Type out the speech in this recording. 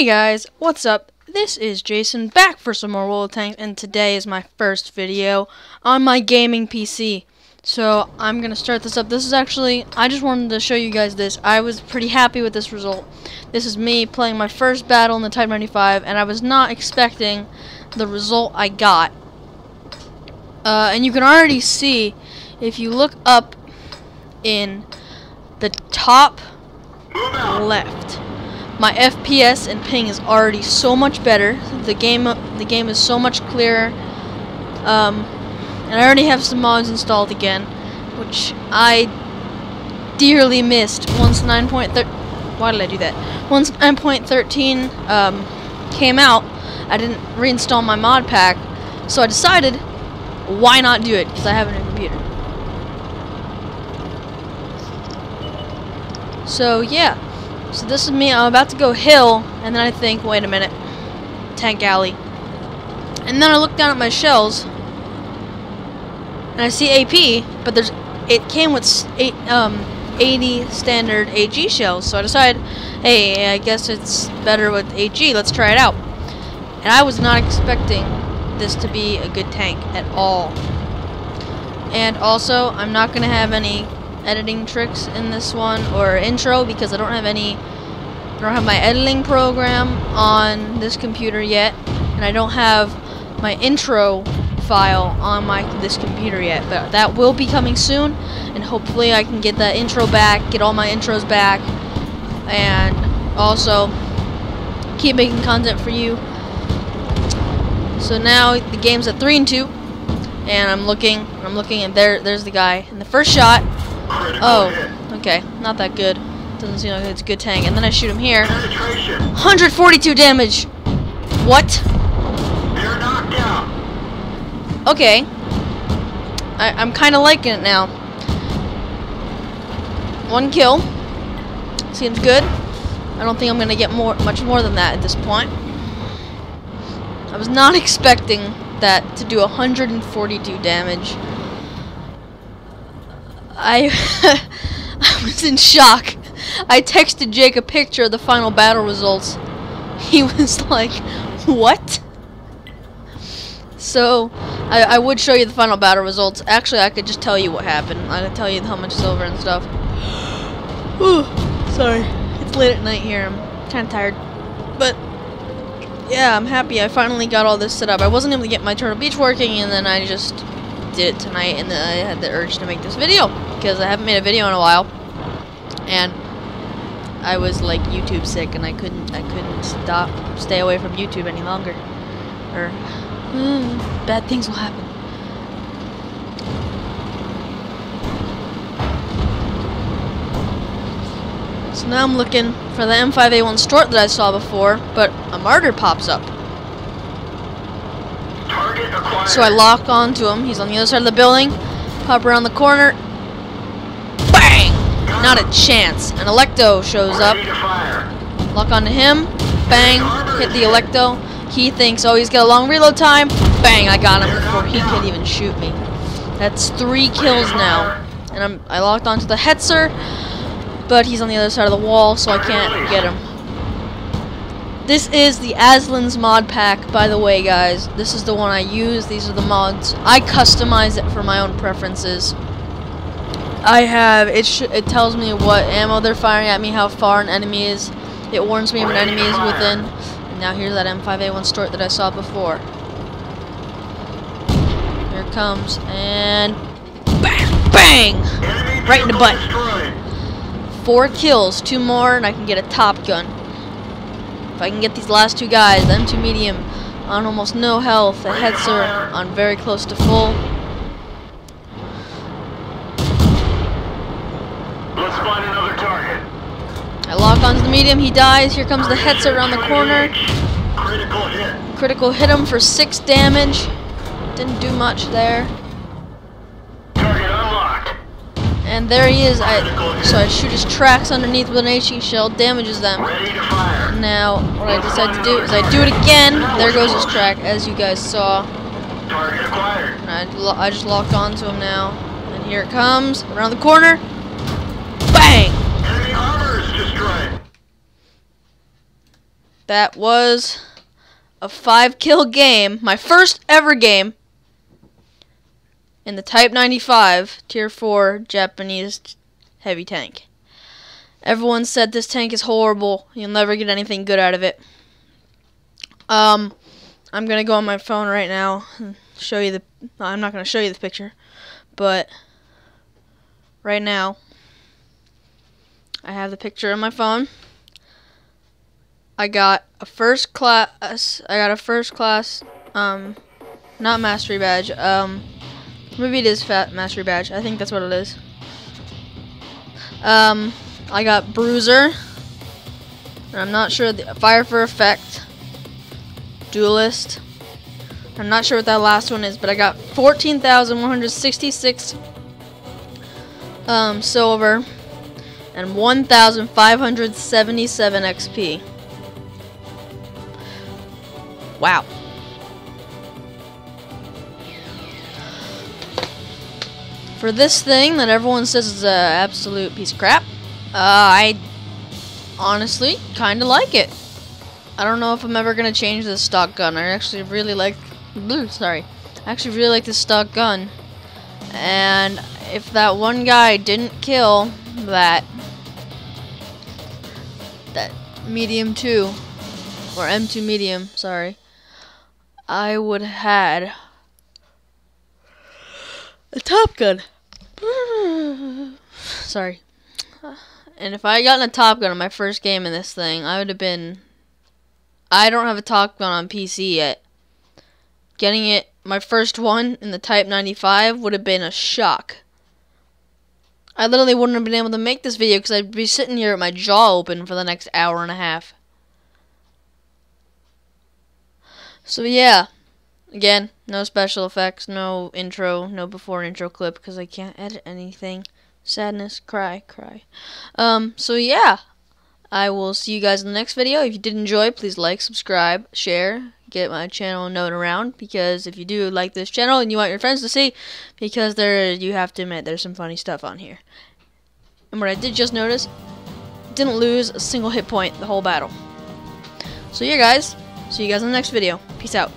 Hey guys, what's up? This is Jason back for some more World of Tanks and today is my first video on my gaming PC. So I'm gonna start this up. This is actually I just wanted to show you guys this. I was pretty happy with this result. This is me playing my first battle in the Type 95 and I was not expecting the result I got. Uh, and you can already see if you look up in the top left my FPS and ping is already so much better. The game the game is so much clearer. Um, and I already have some mods installed again, which I dearly missed once 9.3 why did I do that? Once 9.13 um, came out, I didn't reinstall my mod pack, so I decided why not do it because I have a new computer. So yeah, so this is me, I'm about to go hill, and then I think, wait a minute, tank alley. And then I look down at my shells, and I see AP, but there's, it came with eight, um, 80 standard HE shells, so I decided, hey, I guess it's better with HE, let's try it out. And I was not expecting this to be a good tank at all. And also, I'm not going to have any editing tricks in this one or intro because I don't have any I don't have my editing program on this computer yet. And I don't have my intro file on my this computer yet but that will be coming soon. And hopefully I can get that intro back get all my intros back. And also keep making content for you. So now the game's at 3 and 2 and I'm looking I'm looking and there there's the guy in the first shot Oh, okay. Not that good. Doesn't seem like it's a good tank. And then I shoot him here. 142 damage! What? Okay. I, I'm kind of liking it now. One kill. Seems good. I don't think I'm going to get more, much more than that at this point. I was not expecting that to do 142 damage. I I was in shock. I texted Jake a picture of the final battle results. He was like, "What?" So, I, I would show you the final battle results. Actually, I could just tell you what happened. I could tell you how much silver and stuff. Ooh, sorry. It's late at night here. I'm kind of tired. But, yeah, I'm happy. I finally got all this set up. I wasn't able to get my Turtle Beach working, and then I just did it tonight, and then I had the urge to make this video because I haven't made a video in a while, and I was like YouTube sick, and I couldn't I couldn't stop stay away from YouTube any longer, or mm, bad things will happen. So now I'm looking for the M5A1 Stuart that I saw before, but a Marder pops up. So I lock onto him. He's on the other side of the building. Pop around the corner. Bang! Not a chance. An Alecto shows up. Lock onto him. Bang! Hit the Alecto. He thinks, oh, he's got a long reload time. Bang! I got him before he could even shoot me. That's three kills now. And I'm I locked onto the Hetzer, but he's on the other side of the wall, so I can't get him. This is the Aslain's mod pack, by the way, guys. This is the one I use. These are the mods. I customize it for my own preferences. I have, it, it tells me what ammo they're firing at me, how far an enemy is. It warns me if an enemy is within. And now here's that M5A1 Stuart that I saw before. Here it comes, and bang, bang! Right in the butt. Four kills, two more, and I can get a Top Gun. If I can get these last two guys, the M2 medium on almost no health, the Hetzer on very close to full. Let's find another target. I lock onto the medium, he dies. Here comes the Hetzer around the corner. Critical hit. Critical hit him for six damage. Didn't do much there. Target unlocked. And there he is. I so I shoot his tracks underneath with an HE shell, damages them. Now, what I decide to do is I do it again. There goes his track, as you guys saw. I, I just locked onto him now. And here it comes, around the corner. Bang! That was a five kill game, my first ever game in the Type 95 Tier 4 Japanese heavy tank. Everyone said this tank is horrible. You'll never get anything good out of it. Um, I'm gonna go on my phone right now and show you the. I'm not gonna show you the picture, but right now I have the picture on my phone. I got a first class. I got a first class. Um, not mastery badge. Um, maybe it is fat mastery badge. I think that's what it is. Um, I got bruiser. I'm not sure the fire for effect. Duelist. I'm not sure what that last one is, but I got 14,166 um, silver and 1,577 XP. Wow. For this thing that everyone says is an absolute piece of crap, uh, I honestly kind of like it. I don't know if I'm ever gonna change this stock gun. I actually really like, sorry, I actually really like this stock gun. And if that one guy didn't kill that that medium two or M2 medium, sorry, I would have had a Top Gun. sorry. And if I had gotten a Top Gun in my first game in this thing, I would have been. I don't have a Top Gun on PC yet. Getting it, my first one in the Type 95, would have been a shock. I literally wouldn't have been able to make this video because I'd be sitting here with my jaw open for the next hour and a half. So yeah, again, no special effects, no intro, no before intro clip because I can't edit anything. Sadness, cry, cry. Um, so yeah, I will see you guys in the next video. If you did enjoy, please like, subscribe, share, get my channel known around because if you do like this channel and you want your friends to see, because there you have to admit there's some funny stuff on here. And what I did just notice, didn't lose a single hit point the whole battle. So yeah guys, see you guys in the next video. Peace out.